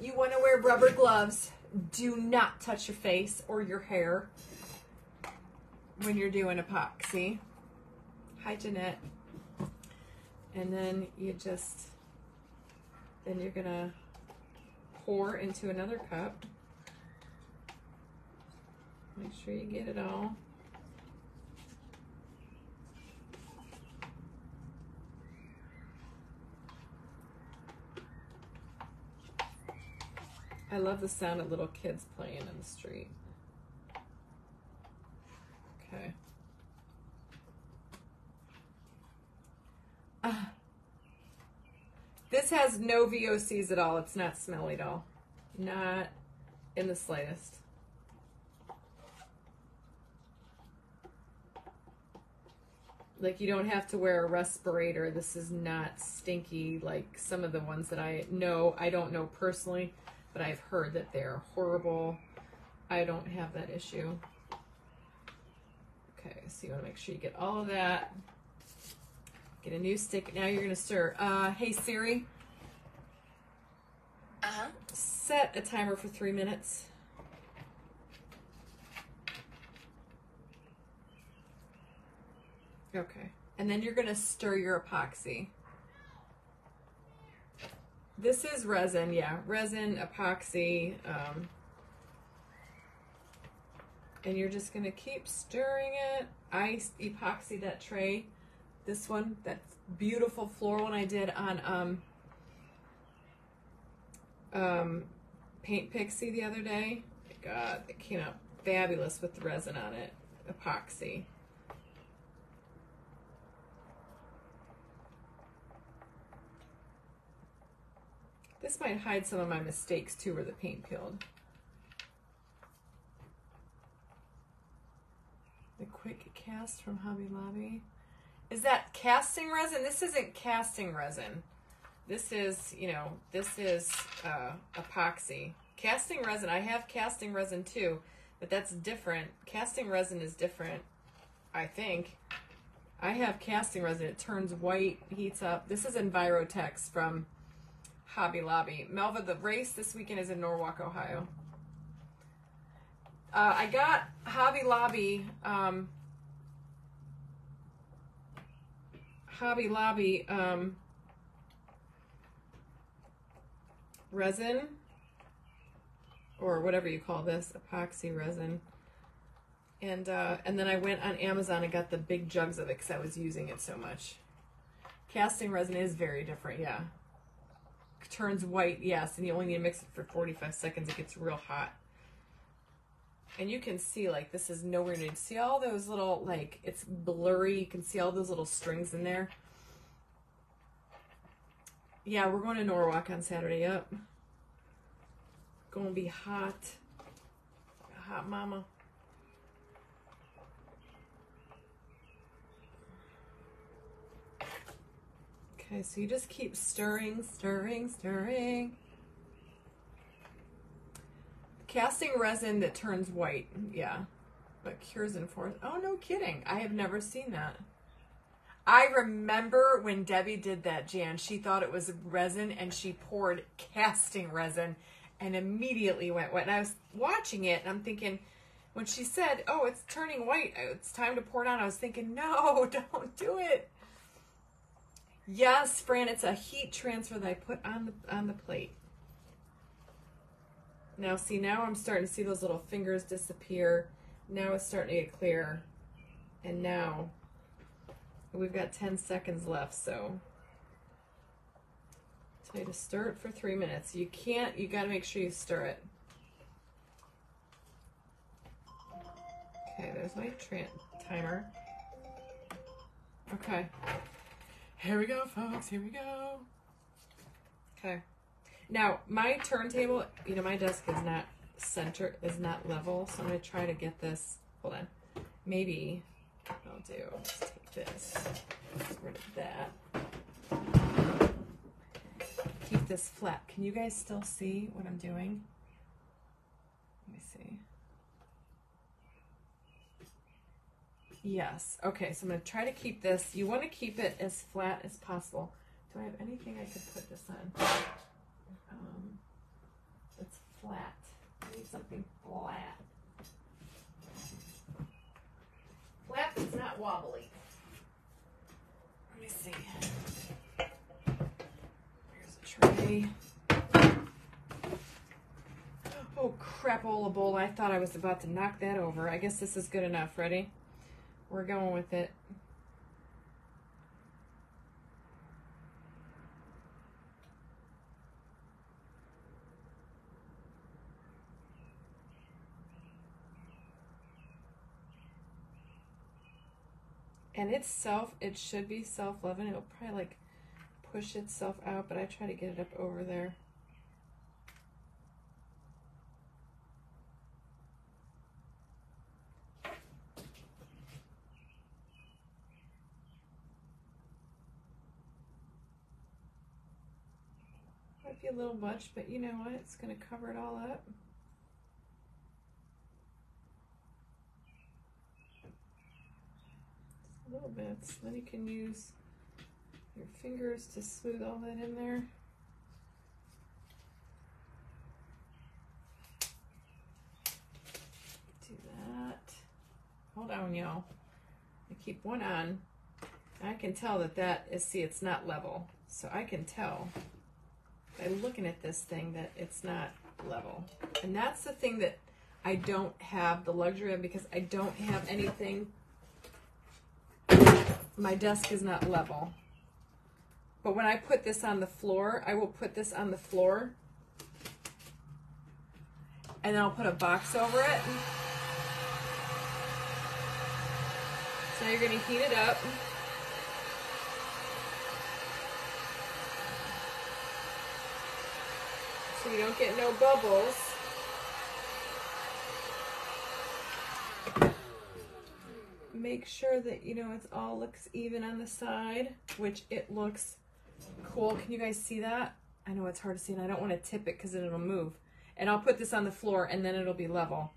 You want to wear rubber gloves. Do not touch your face or your hair when you're doing epoxy. Hi, Jeanette. And then you just, then you're gonna pour into another cup. Make sure you get it all. I love the sound of little kids playing in the street. Okay. Uh, this has no VOCs at all. It's not smelly at all. Not in the slightest. Like you don't have to wear a respirator. This is not stinky like some of the ones that I know. I don't know personally, but I've heard that they're horrible. I don't have that issue. Okay, so you want to make sure you get all of that. Get a new stick. Now you're going to stir. Uh, hey Siri. Uh-huh. Set a timer for three minutes. Okay. And then you're going to stir your epoxy. This is resin, yeah. Resin, epoxy. Um, and you're just going to keep stirring it. I epoxy that tray. This one, that beautiful floor one I did on um, um, Paint Pixie the other day. God, it came out fabulous with the resin on it. Epoxy. This might hide some of my mistakes too where the paint peeled. The quick cast from Hobby Lobby. Is that casting resin? This isn't casting resin. This is, you know, this is uh, epoxy. Casting resin, I have casting resin too, but that's different. Casting resin is different, I think. I have casting resin. It turns white, heats up. This is Envirotex from Hobby Lobby. Melva, the race this weekend is in Norwalk, Ohio. Uh, I got Hobby Lobby. Um, Hobby Lobby um, resin, or whatever you call this, epoxy resin. And uh, and then I went on Amazon and got the big jugs of it because I was using it so much. Casting resin is very different, yeah turns white, yes, and you only need to mix it for 45 seconds. It gets real hot. And you can see, like, this is nowhere near. See all those little, like, it's blurry. You can see all those little strings in there. Yeah, we're going to Norwalk on Saturday. Going to be hot. Hot mama. Okay, so you just keep stirring, stirring, stirring. Casting resin that turns white, yeah. But cures in force. Oh, no kidding. I have never seen that. I remember when Debbie did that, Jan, she thought it was resin and she poured casting resin and immediately went wet. And I was watching it and I'm thinking, when she said, oh, it's turning white, uh, it's time to pour it on, I was thinking, no, don't do it. Yes, Fran, it's a heat transfer that I put on the on the plate. Now see, now I'm starting to see those little fingers disappear. Now it's starting to get clear. And now we've got 10 seconds left, so tell you to stir it for three minutes. You can't, you gotta make sure you stir it. Okay, there's my timer. Okay. Here we go, folks. Here we go. Okay. Now, my turntable, you know, my desk is not center, is not level, so I'm going to try to get this. Hold on. Maybe I'll do, take this, get rid of that. Keep this flat. Can you guys still see what I'm doing? Let me see. Yes. Okay, so I'm going to try to keep this. You want to keep it as flat as possible. Do I have anything I could put this on? Um, it's flat. I need something flat. Flat that's not wobbly. Let me see. Here's a tray. Oh, crap! crapola bowl. I thought I was about to knock that over. I guess this is good enough. Ready? We're going with it. And it's self, it should be self-leveling. It'll probably like push itself out, but I try to get it up over there. Might be a little much, but you know what? It's going to cover it all up. a little bit. So then you can use your fingers to smooth all that in there. Do that. Hold on, y'all. I keep one on. I can tell that that is, see, it's not level. So I can tell by looking at this thing that it's not level. And that's the thing that I don't have the luxury of because I don't have anything. My desk is not level. But when I put this on the floor, I will put this on the floor. And then I'll put a box over it. So you're going to heat it up. So you don't get no bubbles. Make sure that, you know, it's all looks even on the side, which it looks cool. Can you guys see that? I know it's hard to see and I don't want to tip it because it'll move. And I'll put this on the floor and then it'll be level.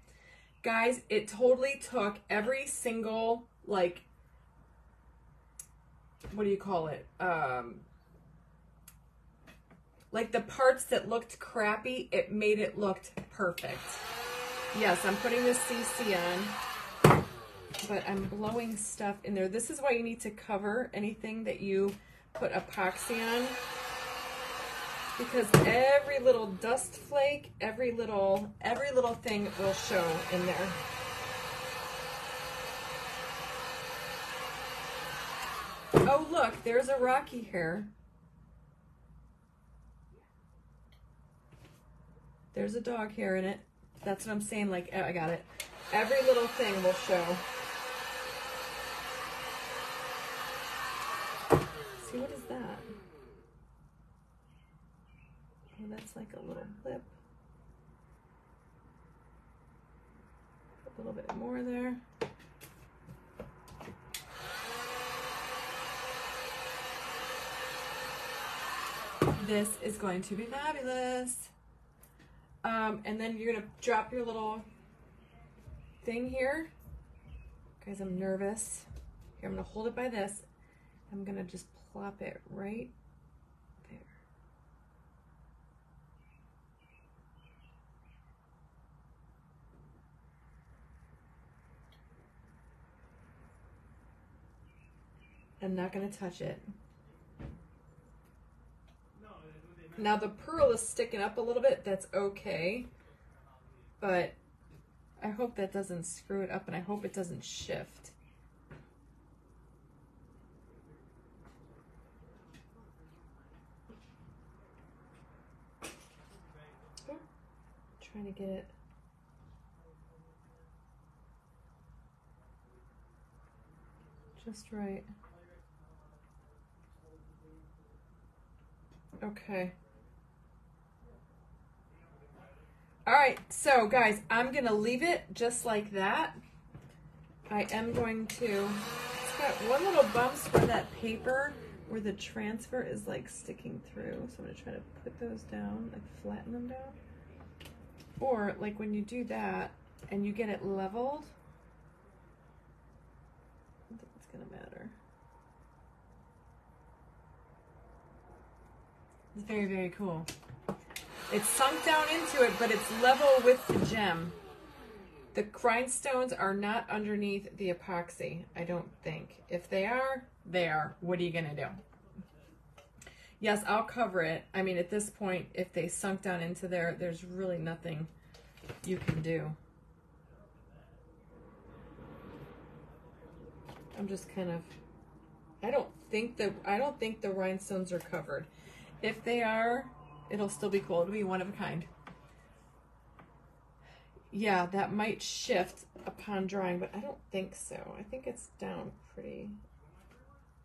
Guys, it totally took every single, like, what do you call it? Um, like the parts that looked crappy, it made it look perfect. Yes, I'm putting the CC on, but I'm blowing stuff in there. This is why you need to cover anything that you put epoxy on because every little dust flake, every little, every little thing will show in there. Oh, look, there's a rocky hair. There's a dog hair in it. That's what I'm saying. Like, oh, I got it. Every little thing will show. See, what is that? Oh, that's like a little lip. A little bit more there. This is going to be fabulous. Um, and then you're gonna drop your little thing here. Guys, I'm nervous. Here, I'm gonna hold it by this. I'm gonna just plop it right there. I'm not gonna touch it. Now the pearl is sticking up a little bit. That's okay. But I hope that doesn't screw it up and I hope it doesn't shift. Oh, trying to get it. Just right. Okay. All right, so guys, I'm gonna leave it just like that. I am going to, it's got one little bumps for that paper, where the transfer is like sticking through. So I'm gonna try to put those down, like flatten them down. Or like when you do that and you get it leveled, I think it's gonna matter. It's very, very cool. It's sunk down into it, but it's level with the gem. The rhinestones are not underneath the epoxy, I don't think. If they are, they are. What are you going to do? Yes, I'll cover it. I mean, at this point, if they sunk down into there, there's really nothing you can do. I'm just kind of, I don't think that, I don't think the rhinestones are covered. If they are, it'll still be cool. It'll be one of a kind. Yeah, that might shift upon drying, but I don't think so. I think it's down pretty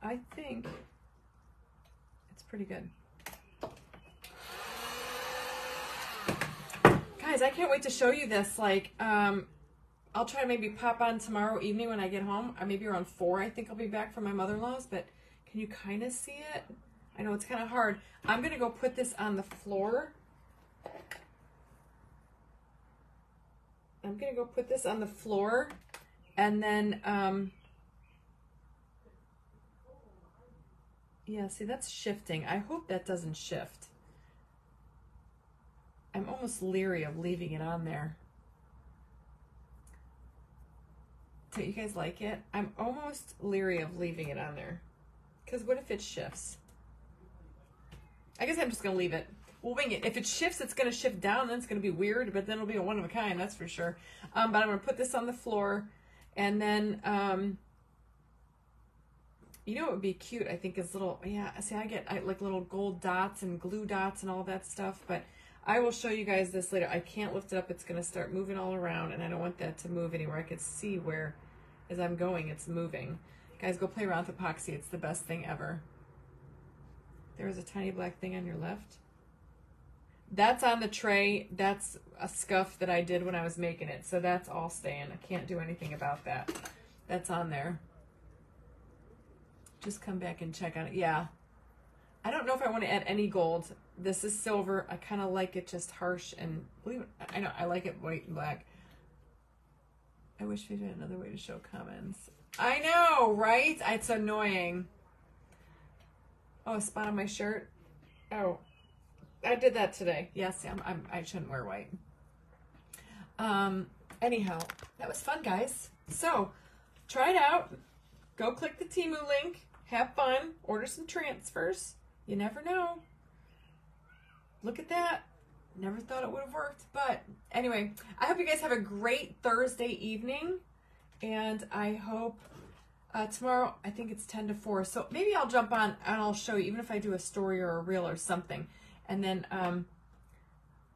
I think pretty good. Guys, I can't wait to show you this. Like, um, I'll try to maybe pop on tomorrow evening when I get home. Or maybe around 4, I think I'll be back from my mother-in-law's. But can you kind of see it? I know it's kind of hard. I'm going to go put this on the floor. I'm going to go put this on the floor. And then, um, yeah, see, that's shifting. I hope that doesn't shift. I'm almost leery of leaving it on there. Do you guys like it? I'm almost leery of leaving it on there. Because what if it shifts? I guess I'm just going to leave it. We'll wing it. If it shifts, it's going to shift down. Then it's going to be weird, but then it'll be a one of a kind, that's for sure. Um, but I'm going to put this on the floor. And then, um, you know what would be cute, I think, is little, yeah, see, I get I, like little gold dots and glue dots and all that stuff. But I will show you guys this later. I can't lift it up. It's going to start moving all around, and I don't want that to move anywhere. I could see where, as I'm going, it's moving. Guys, go play around with epoxy. It's the best thing ever. There is a tiny black thing on your left. That's on the tray. That's a scuff that I did when I was making it. So that's all staying. I can't do anything about that. That's on there. Just come back and check on it. Yeah. I don't know if I want to add any gold. This is silver. I kind of like it just harsh and believe it. I know I like it white and black. I wish we had another way to show comments. I know, right? It's annoying. Oh, a spot on my shirt. Oh, I did that today. Yes, I'm, I'm, I shouldn't wear white. Um. Anyhow, that was fun, guys. So, try it out. Go click the Temu link. Have fun. Order some transfers. You never know. Look at that. Never thought it would have worked. But anyway, I hope you guys have a great Thursday evening. And I hope uh, tomorrow, I think it's 10 to 4. So maybe I'll jump on and I'll show you, even if I do a story or a reel or something. And then um,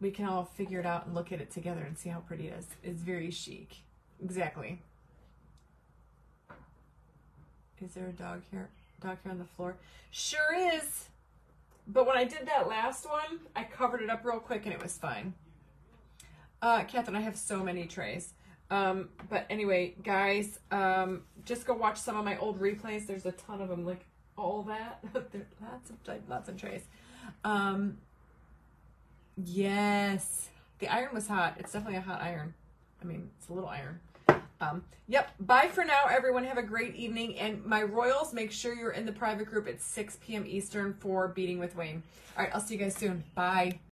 we can all figure it out and look at it together and see how pretty it is. It's very chic. Exactly. Is there a dog here? Here on the floor? Sure is. But when I did that last one, I covered it up real quick and it was fine. Uh, Catherine, I have so many trays. Um, but anyway, guys, um, just go watch some of my old replays. There's a ton of them, like all that. There's lots of lots of trays. Um, yes, the iron was hot. It's definitely a hot iron. I mean, it's a little iron. Um, yep. Bye for now, everyone. Have a great evening. And my Royals, make sure you're in the private group at 6 p.m. Eastern for Beading with Wayne. All right. I'll see you guys soon. Bye.